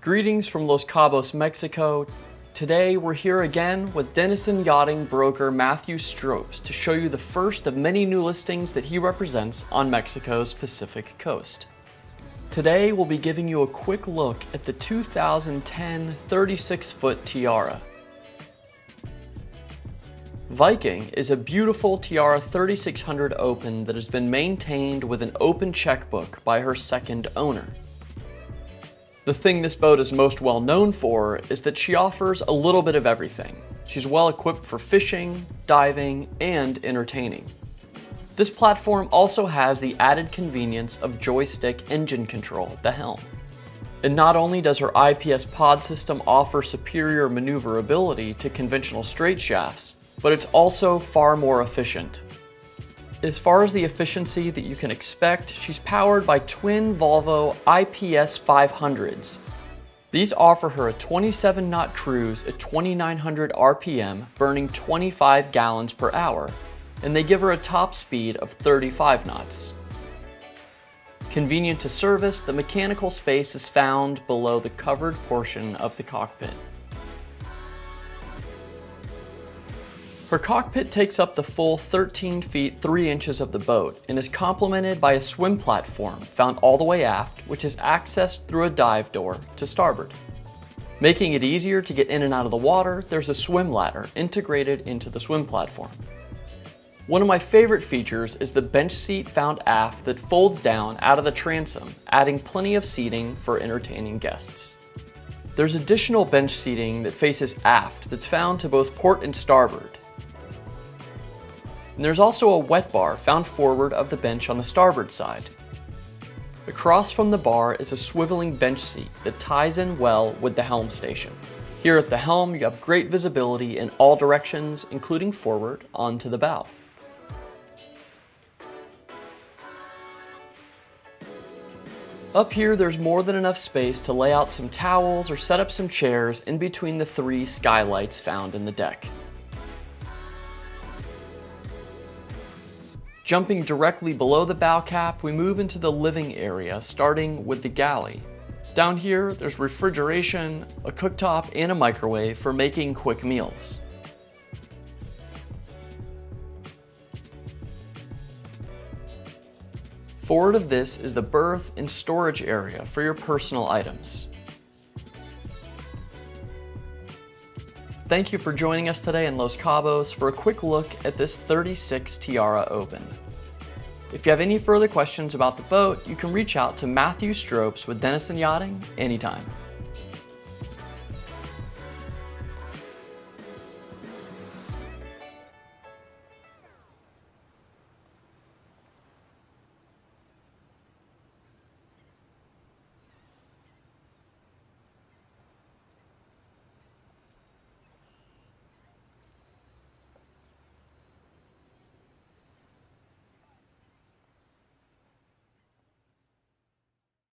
Greetings from Los Cabos, Mexico. Today we're here again with Denison Yachting broker Matthew Stropes to show you the first of many new listings that he represents on Mexico's Pacific coast. Today we'll be giving you a quick look at the 2010 36 foot Tiara. Viking is a beautiful Tiara 3600 Open that has been maintained with an open checkbook by her second owner. The thing this boat is most well known for is that she offers a little bit of everything. She's well equipped for fishing, diving, and entertaining. This platform also has the added convenience of joystick engine control at the helm. And not only does her IPS pod system offer superior maneuverability to conventional straight shafts, but it's also far more efficient. As far as the efficiency that you can expect, she's powered by twin Volvo IPS 500s. These offer her a 27 knot cruise at 2900 RPM, burning 25 gallons per hour, and they give her a top speed of 35 knots. Convenient to service, the mechanical space is found below the covered portion of the cockpit. Her cockpit takes up the full 13 feet 3 inches of the boat and is complemented by a swim platform found all the way aft, which is accessed through a dive door to starboard. Making it easier to get in and out of the water, there's a swim ladder integrated into the swim platform. One of my favorite features is the bench seat found aft that folds down out of the transom, adding plenty of seating for entertaining guests. There's additional bench seating that faces aft that's found to both port and starboard, and there's also a wet bar found forward of the bench on the starboard side. Across from the bar is a swiveling bench seat that ties in well with the helm station. Here at the helm, you have great visibility in all directions, including forward onto the bow. Up here, there's more than enough space to lay out some towels or set up some chairs in between the three skylights found in the deck. Jumping directly below the bow cap, we move into the living area, starting with the galley. Down here, there's refrigeration, a cooktop, and a microwave for making quick meals. Forward of this is the berth and storage area for your personal items. Thank you for joining us today in Los Cabos for a quick look at this 36 Tiara Open. If you have any further questions about the boat, you can reach out to Matthew Stropes with Denison Yachting anytime.